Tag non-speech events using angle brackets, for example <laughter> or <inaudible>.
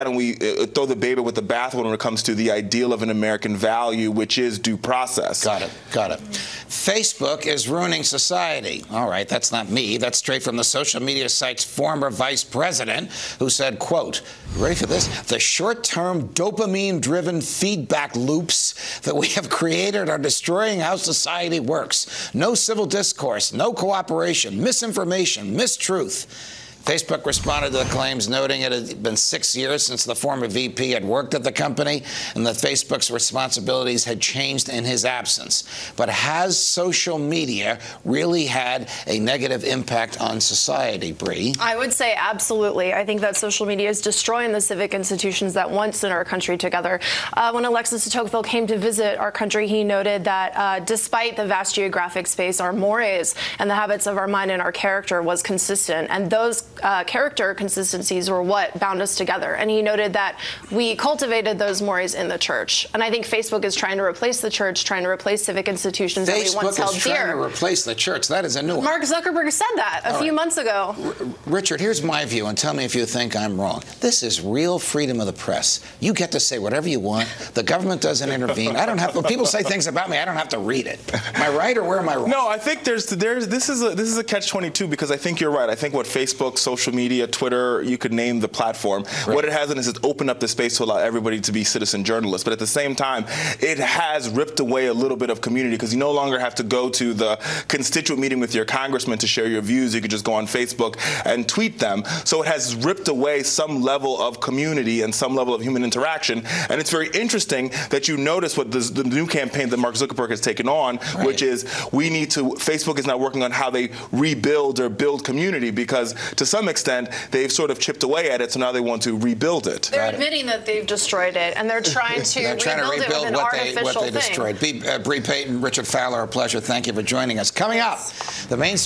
and we uh, throw the baby with the bathwater when it comes to the ideal of an American value, which is due process. Got it. Got it. Facebook is ruining society. All right, that's not me. That's straight from the social media site's former vice president, who said, "quote Ready for this? The short-term dopamine-driven feedback loops that we have created are destroying how society works. No civil discourse, no cooperation, misinformation, mistruth." Facebook responded to the claims, noting it had been six years since the former VP had worked at the company and that Facebook's responsibilities had changed in his absence. But has social media really had a negative impact on society, Bre? I would say absolutely. I think that social media is destroying the civic institutions that once in our country together. Uh, when Alexis de Tocqueville came to visit our country, he noted that uh, despite the vast geographic space, our mores and the habits of our mind and our character was consistent. And those uh, character consistencies were what bound us together. And he noted that we cultivated those mores in the church. And I think Facebook is trying to replace the church, trying to replace civic institutions Facebook that we once held dear. Facebook is trying to replace the church. That is a new one. Mark Zuckerberg said that a All few right. months ago. Richard, here's my view, and tell me if you think I'm wrong. This is real freedom of the press. You get to say whatever you want. The government doesn't intervene. I don't have. When people say things about me, I don't have to read it. Am I right or where am I wrong? No, I think there's there's this is a this is a catch 22 because I think you're right. I think what Facebook, social media, Twitter, you could name the platform. What it has done is it's opened up the space to allow everybody to be citizen journalists. But at the same time, it has ripped away a little bit of community because you no longer have to go to the constituent meeting with your congressman to share your views. You could just go on Facebook and tweet them. So it has ripped away some level of community and some level of human interaction. And it's very interesting that you notice what this, the new campaign that Mark Zuckerberg has taken on, which is we need to. Facebook is now working on how they rebuild or build community because to some extent they've sort of chipped away at it. So now they want to rebuild it. They're admitting that they've destroyed it, and they're trying to <laughs> They're trying to rebuild, it with an what they, artificial what they thing. destroyed. B, uh, Bre Payton, Richard Fowler, a pleasure. Thank you for joining us. Coming up, the mainstream.